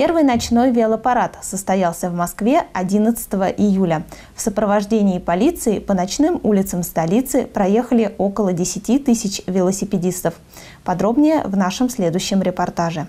Первый ночной велопарад состоялся в Москве 11 июля. В сопровождении полиции по ночным улицам столицы проехали около 10 тысяч велосипедистов. Подробнее в нашем следующем репортаже.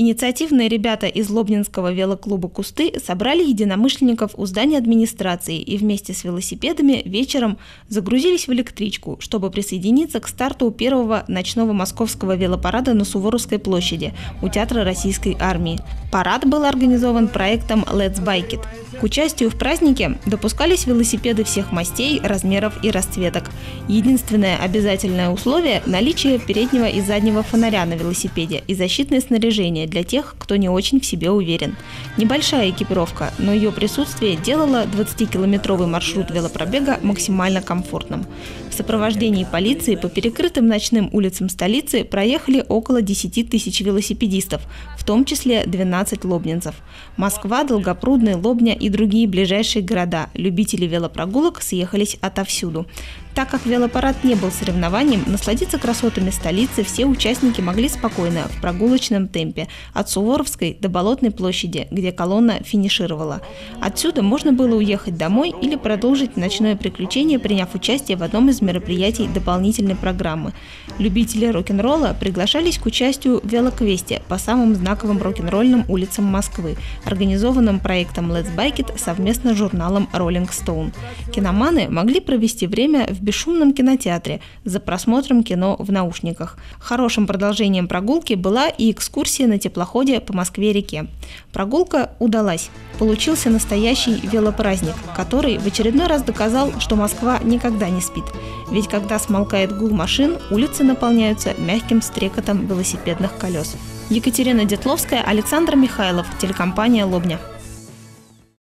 Инициативные ребята из Лобнинского велоклуба «Кусты» собрали единомышленников у здания администрации и вместе с велосипедами вечером загрузились в электричку, чтобы присоединиться к старту первого ночного московского велопарада на Суворовской площади у Театра Российской армии. Парад был организован проектом «Let's Bike It». К участию в празднике допускались велосипеды всех мастей, размеров и расцветок. Единственное обязательное условие – наличие переднего и заднего фонаря на велосипеде и защитное снаряжение для тех, кто не очень в себе уверен. Небольшая экипировка, но ее присутствие делало 20-километровый маршрут велопробега максимально комфортным. В сопровождении полиции по перекрытым ночным улицам столицы проехали около 10 тысяч велосипедистов, в том числе 12 лобнинцев. Москва, Долгопрудный, Лобня и другие ближайшие города. Любители велопрогулок съехались отовсюду. Так как велопарад не был соревнованием, насладиться красотами столицы все участники могли спокойно, в прогулочном темпе, от Суворовской до Болотной площади, где колонна финишировала. Отсюда можно было уехать домой или продолжить ночное приключение, приняв участие в одном из мероприятий дополнительной программы. Любители рок-н-ролла приглашались к участию в велоквесте по самым знаковым рок-н-ролльным улицам Москвы, организованным проектом Let's Bike It совместно с журналом Rolling Stone. Киноманы могли провести время в бесшумном кинотеатре за просмотром кино в наушниках. Хорошим продолжением прогулки была и экскурсия на теплоходе по Москве-реке. Прогулка удалась. Получился настоящий велопраздник, который в очередной раз доказал, что Москва никогда не спит. Ведь когда смолкает гул машин, улицы наполняются мягким стрекотом велосипедных колес. Екатерина Детловская, Александр Михайлов, телекомпания «Лобня».